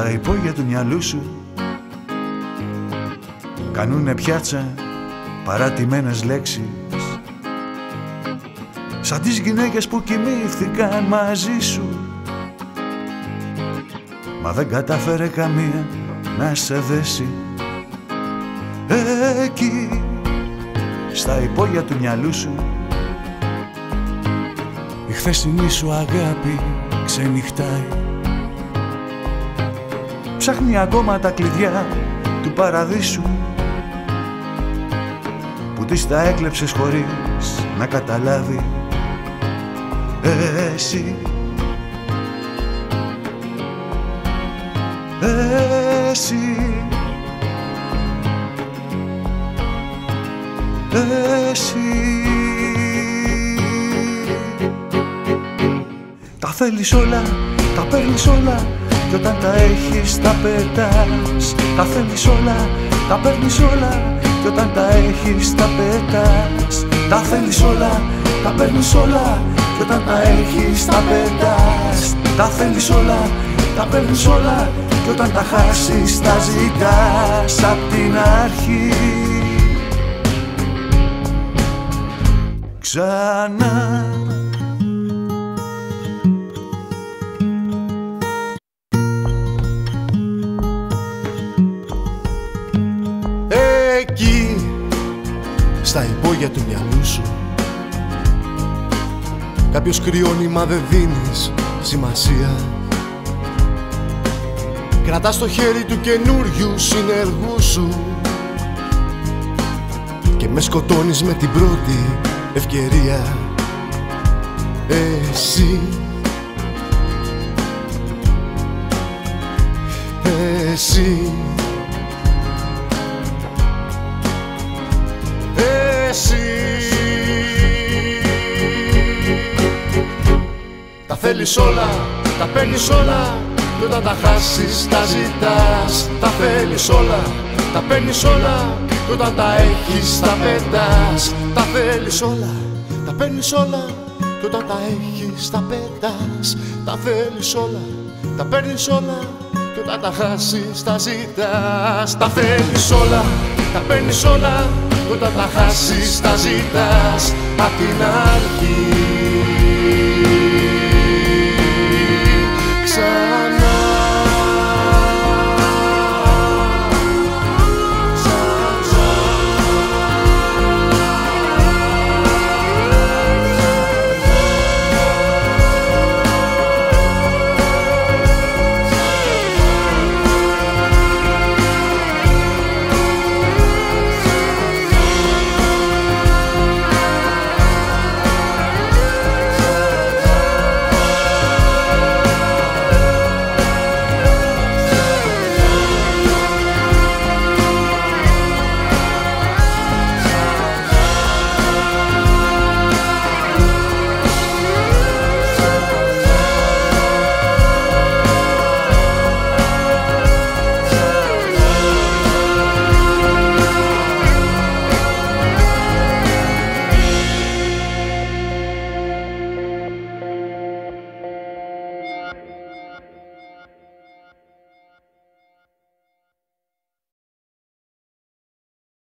Στα υπόγεια του μυαλού σου Κάνουνε πιάτσα παρατημένες λέξεις. Σαν τις γυναίκες που κοιμήθηκαν μαζί σου. Μα δεν κατάφερε καμία να σε δέσει. Εκεί στα υπόγεια του μυαλού σου. Η χθεσινή σου αγάπη ξενυχτάει Ψάχνει ακόμα τα κλειδιά του παραδείσου που της τα έκλεψες χωρίς να καταλάβει. Εσύ. Εσύ. Εσύ. Τα θέλεις όλα, τα παίρνεις όλα κι όταν τα έχεις τα πετάς. Τα θέλεις όλα, τα παίρνεις όλα. Κι όταν τα έχεις τα πετάς. Τα θέλεις όλα, τα παίρνεις όλα. Κι όταν τα έχεις τα πετάς. Τα θέλεις όλα, τα παίρνεις όλα. Κι όταν τα χάσεις τα ζητάς. Απ' την αρχή. Ξανά στα υπόγεια του μυαλού σου. Κάποιος κρυώνει μα δεν δίνεις σημασία. Κρατάς το χέρι του καινούριου συνεργού σου. Και με σκοτώνεις με την πρώτη ευκαιρία. Εσύ. Εσύ θέλεις όλα, τα παίρνεις όλα Κι όταν τα χάσεις τα ζητάς. Τα θέλεις όλα, τα παίρνεις όλα Κι όταν τα έχεις τα πετάς. Τα θέλεις όλα, τα παίρνεις όλα Κι όταν τα έχεις τα πετάς. Τα θέλεις όλα, τα παίρνεις όλα Κι όταν τα χάσεις τα ζητάς. Τα θέλεις όλα, τα παίρνεις όλα Κι όταν τα χάσεις τα ζητάς. Απ' την αρχή